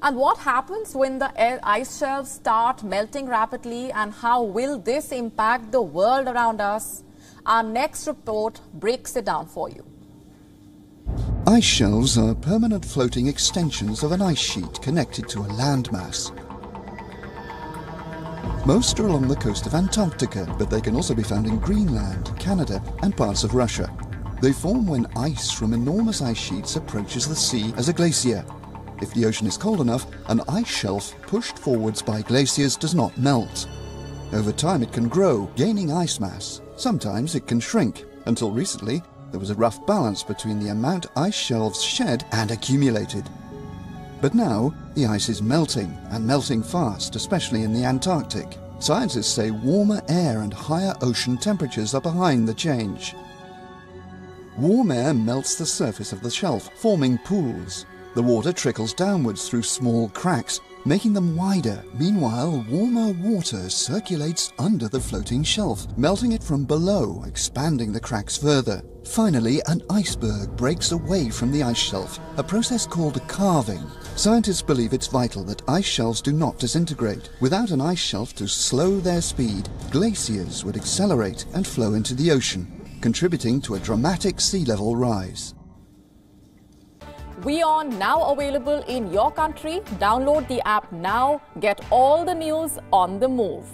And what happens when the ice shelves start melting rapidly and how will this impact the world around us? Our next report breaks it down for you. Ice shelves are permanent floating extensions of an ice sheet connected to a landmass. Most are along the coast of Antarctica, but they can also be found in Greenland, Canada and parts of Russia. They form when ice from enormous ice sheets approaches the sea as a glacier. If the ocean is cold enough, an ice shelf pushed forwards by glaciers does not melt. Over time it can grow, gaining ice mass. Sometimes it can shrink. Until recently, there was a rough balance between the amount ice shelves shed and accumulated. But now, the ice is melting, and melting fast, especially in the Antarctic. Scientists say warmer air and higher ocean temperatures are behind the change. Warm air melts the surface of the shelf, forming pools. The water trickles downwards through small cracks, making them wider. Meanwhile, warmer water circulates under the floating shelf, melting it from below, expanding the cracks further. Finally, an iceberg breaks away from the ice shelf, a process called calving. Scientists believe it's vital that ice shelves do not disintegrate. Without an ice shelf to slow their speed, glaciers would accelerate and flow into the ocean, contributing to a dramatic sea level rise. WION now available in your country. Download the app now. Get all the news on the move.